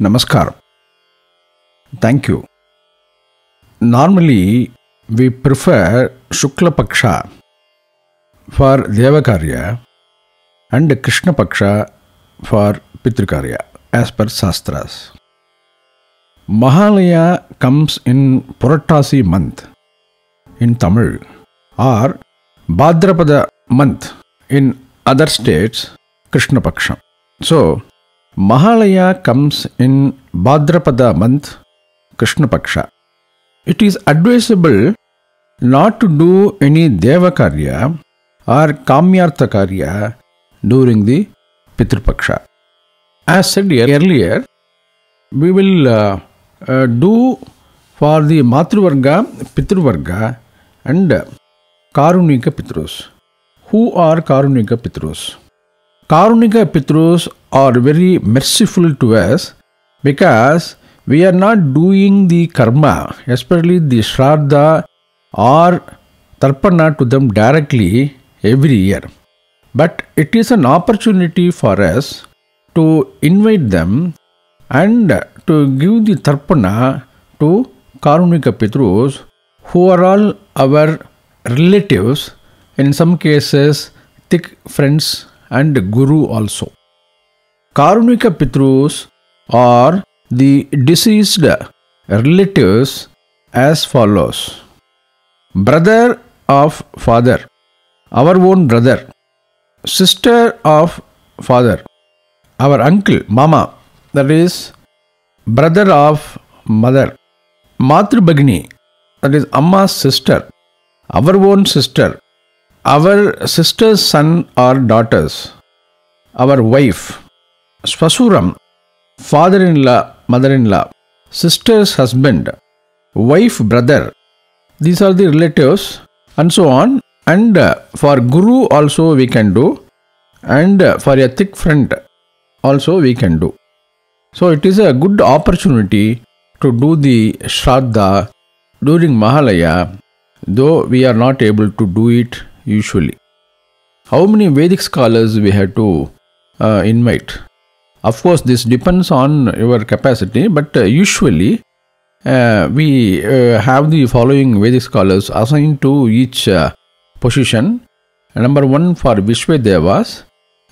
Namaskaram. Thank you. Normally, we prefer Shukla Paksha for Devakarya and Krishna Paksha for Pitrikarya as per Sastras. Mahalaya comes in Puratasi month in Tamil or Bhadrapada month in other states Krishna Paksha. So, Mahalaya comes in Bhadrapada month Krishna Paksha. It is advisable not to do any Devakarya or Kamyartha Karya during the Pitrupaksha. As said earlier, we will uh, uh, do for the Matruvarga, Pitruvarga and Karunika Pitrus. Who are Karunika Pitrus? Karunika Pitrus are very merciful to us because we are not doing the karma, especially the Shraddha or Tarpana to them directly every year. But it is an opportunity for us to invite them and to give the Tarpana to Karunika Pitrus who are all our relatives, in some cases, thick friends and Guru also. Karunika Pitrus are the deceased relatives as follows Brother of father, our own brother, sister of father, our uncle, mama, that is brother of mother, Matru Bhagini, that is Amma's sister, our own sister, our sister's son or daughters, our wife, Swasuram, father in law, mother in law, sister's husband, wife, brother. These are the relatives and so on. And uh, for Guru also we can do, and uh, for a thick friend also we can do. So it is a good opportunity to do the Shraddha during Mahalaya, though we are not able to do it usually. How many Vedic scholars we have to uh, invite? Of course, this depends on your capacity, but uh, usually uh, we uh, have the following Vedic scholars assigned to each uh, position. Number one for Vishwadevas,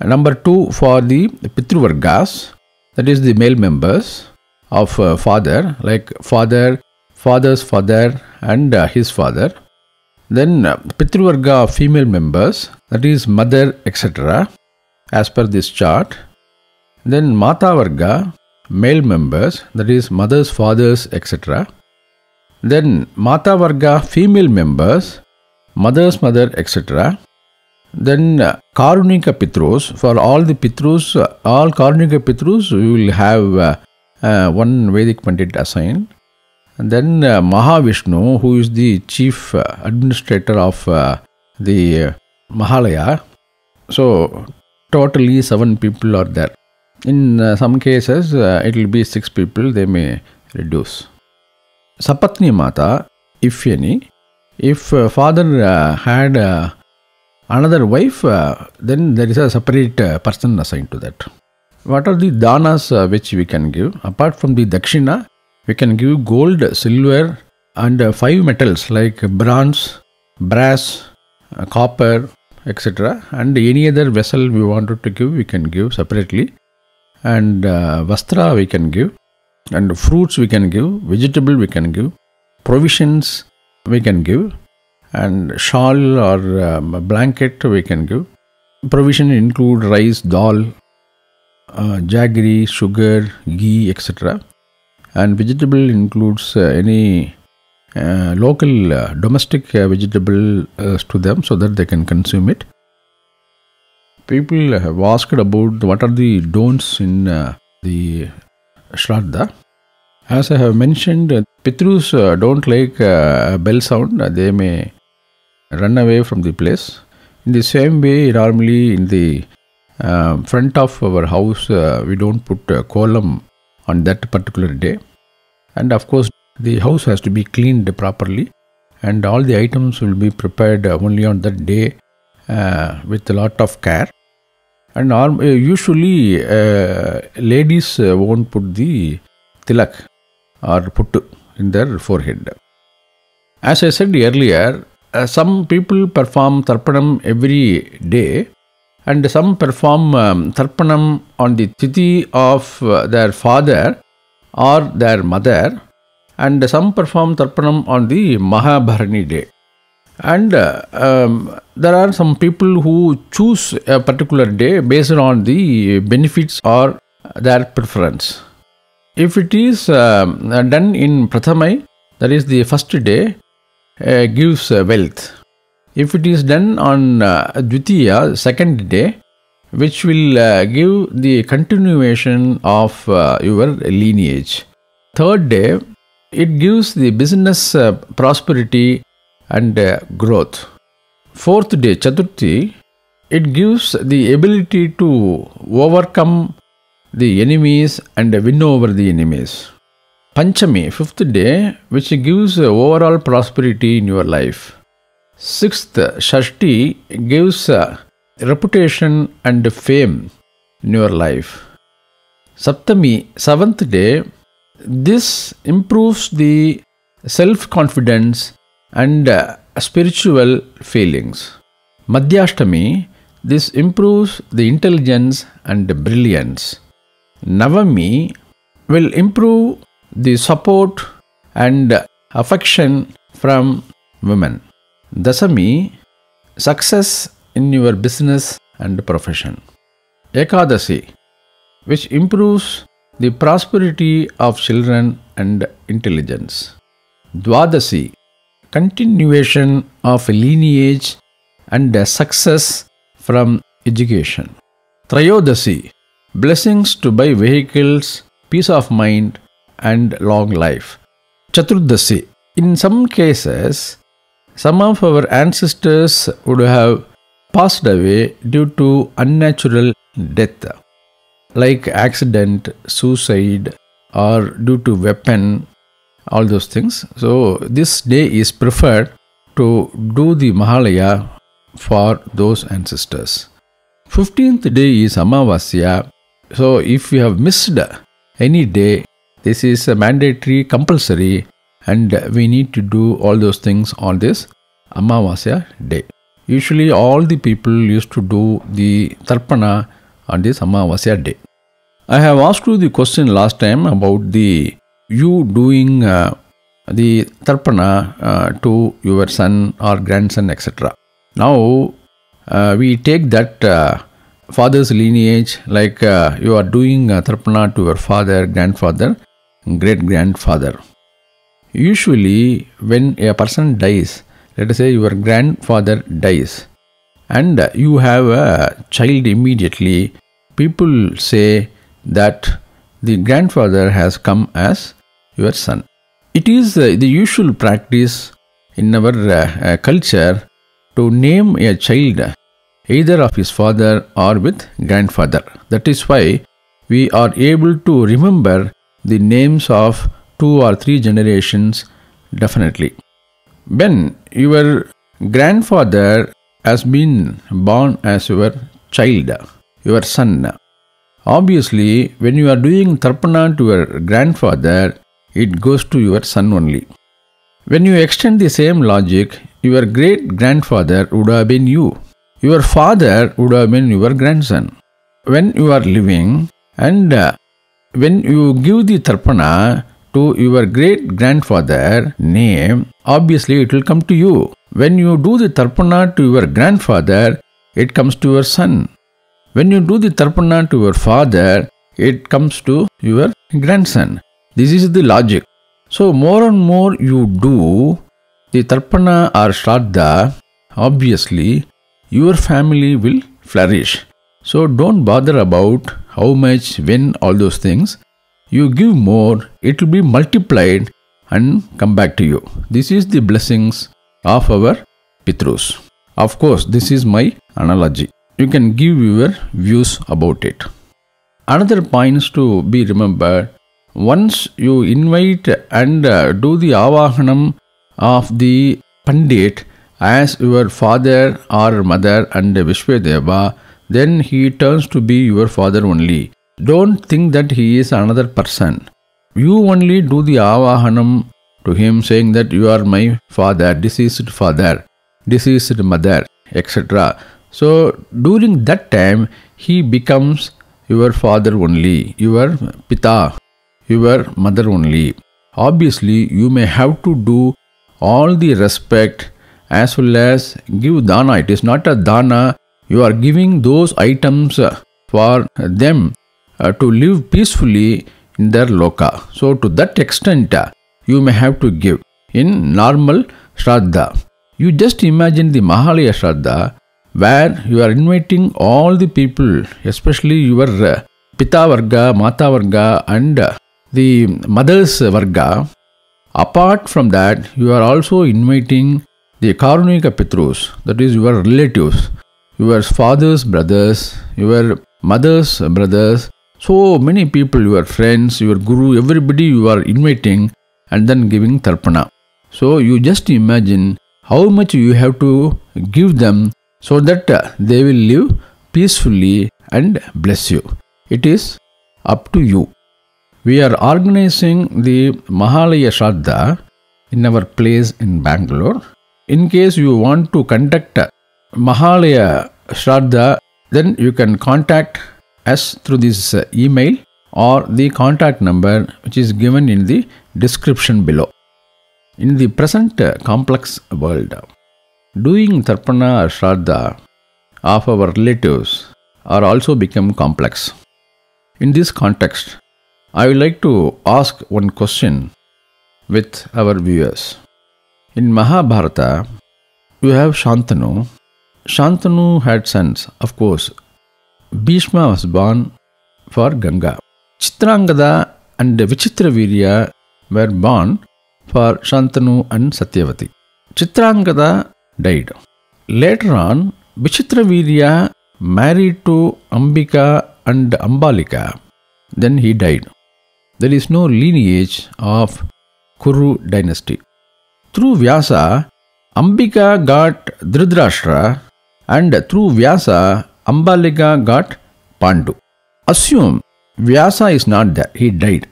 number two for the Pitruvargas, that is the male members of uh, father, like father, father's father, and uh, his father. Then Pitruvarga female members, that is mother, etc., as per this chart. Then Mata Varga, male members, that is mothers, fathers, etc. Then Mata Varga, female members, mother's mother, etc. Then uh, Karunika Pitrus, for all the Pitrus, uh, all Karunika Pitrus, we will have uh, uh, one Vedic Pandit assigned. And then uh, Mahavishnu, who is the chief uh, administrator of uh, the Mahalaya. So, totally seven people are there. In uh, some cases, uh, it will be six people, they may reduce. Sapatni Mata, if any, if uh, father uh, had uh, another wife, uh, then there is a separate person assigned to that. What are the danas which we can give? Apart from the dakshina, we can give gold, silver, and five metals like bronze, brass, copper, etc. And any other vessel we wanted to give, we can give separately. And uh, vastra we can give, and fruits we can give, vegetable we can give, provisions we can give, and shawl or um, blanket we can give. Provision include rice, dal, uh, jaggery, sugar, ghee, etc. And vegetable includes uh, any uh, local uh, domestic uh, vegetable uh, to them so that they can consume it. People have asked about what are the don'ts in uh, the Shraddha. As I have mentioned, uh, Pitrus uh, don't like uh, bell sound, uh, they may run away from the place. In the same way, normally in the uh, front of our house, uh, we don't put a kolam on that particular day. And of course, the house has to be cleaned properly, and all the items will be prepared uh, only on that day uh, with a lot of care. And norm- uh, usually, uh, ladies uh, won't put the tilak or pottu in their forehead. As I said earlier, uh, some people perform tarpanam every day and some perform um, tarpanam on the tithi of uh, their father or their mother and some perform tarpanam on the Mahabharani day. And uh, um, there are some people who choose a particular day based on the benefits or their preference. If it is um, done in Prathamai, that is the first day, uh, gives uh, wealth. If it is done on uh, Dvitiya, second day, which will uh, give the continuation of uh, your lineage. Third day, it gives the business uh, prosperity and uh, growth. Fourth day, Chaturthi, it gives the ability to overcome the enemies and win over the enemies. Panchami, fifth day, which gives uh, overall prosperity in your life. Sixth, Shashti gives uh, reputation and fame in your life. Saptami, seventh day, this improves the self confidence and uh, spiritual feelings. Madhyashtami, this improves the intelligence and brilliance. Navami will improve the support and affection from women. Dasami, success in your business and profession. Ekadasi, which improves the prosperity of children and intelligence. Dwadasi, continuation of lineage and success from education. Trayodasi, blessings to buy vehicles, peace of mind, and long life. Chaturdasi, in some cases, some of our ancestors would have passed away due to unnatural death, like accident, suicide, or due to weapon, all those things. So, this day is preferred to do the Mahalaya for those ancestors. 15th day is Amavasya. So, if you have missed any day, this is a mandatory, compulsory, and we need to do all those things on this Amavasya day. Usually, all the people used to do the Tarpana on this Amavasya day. I have asked you the question last time about the you doing uh, the Tarpana uh, to your son or grandson, etc. Now, uh, we take that uh, father's lineage, like uh, you are doing uh, Tarpana to your father, grandfather, great grandfather. Usually, when a person dies, let us say your grandfather dies, and you have a child immediately, people say that the grandfather has come as your son. It is uh, the usual practice in our uh, uh, culture to name a child either of his father or with grandfather. That is why we are able to remember the names of two or three generations definitely. When your grandfather has been born as your child, your son, obviously when you are doing tarpana to your grandfather, it goes to your son only. When you extend the same logic, your great grandfather would have been you. Your father would have been your grandson. When you are living and uh, when you give the tarpana to your great grandfather name, obviously it will come to you. When you do the tarpana to your grandfather, it comes to your son. When you do the tarpana to your father, it comes to your grandson. This is the logic. So, more and more you do the tarpana or shraddha, obviously your family will flourish. So, don't bother about how much, when, all those things. You give more, it will be multiplied and come back to you. This is the blessings of our Pitrus. Of course, this is my analogy. You can give your views about it. Another points to be remembered once you invite and uh, do the avahanam of the pandit as your father or mother and Vishwadeva, then he turns to be your father only. Don't think that he is another person. You only do the avahanam to him, saying that you are my father, deceased father, deceased mother, etc. So during that time, he becomes your father only, your pita, your mother only. Obviously, you may have to do all the respect as well as give dana. It is not a dana, you are giving those items for them uh, to live peacefully in their loka. So, to that extent, uh, you may have to give in normal Shraddha. You just imagine the Mahalaya Shraddha where you are inviting all the people, especially your uh, Pita Varga, Mata Varga, and the Mother's Varga. Apart from that, you are also inviting the Karunika Pitrus, that is your relatives, your father's brothers, your mother's brothers, so many people, your friends, your guru, everybody you are inviting and then giving tarpana. So you just imagine how much you have to give them so that they will live peacefully and bless you. It is up to you. We are organizing the Mahalaya Shraddha in our place in Bangalore. In case you want to conduct Mahalaya Shraddha, then you can contact us through this uh, email or the contact number which is given in the description below. In the present uh, complex world, doing Tarpana or Shraddha of our relatives are also become complex. In this context, I would like to ask one question with our viewers. In Mahabharata, you have Shantanu. Shantanu had sons, of course, Bhishma was born for Ganga. Chitrangada and Vichitravirya were born for Shantanu and Satyavati. Chitrangada died. Later on, Vichitravirya married to Ambika and Ambalika. Then he died. There is no lineage of Kuru dynasty. Through Vyasa, Ambika got Dhritarashtra and through Vyasa, Ambalika got Pandu. Assume Vyasa is not there, he died.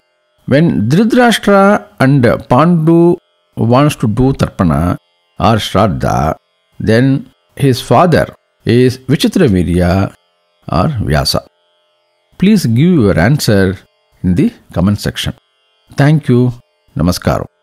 When Dhritarashtra and Pandu wants to do Tarpana or Shraddha, then his father is Vichitravirya or Vyasa. Please give your answer in the comment section. Thank you. Namaskaram.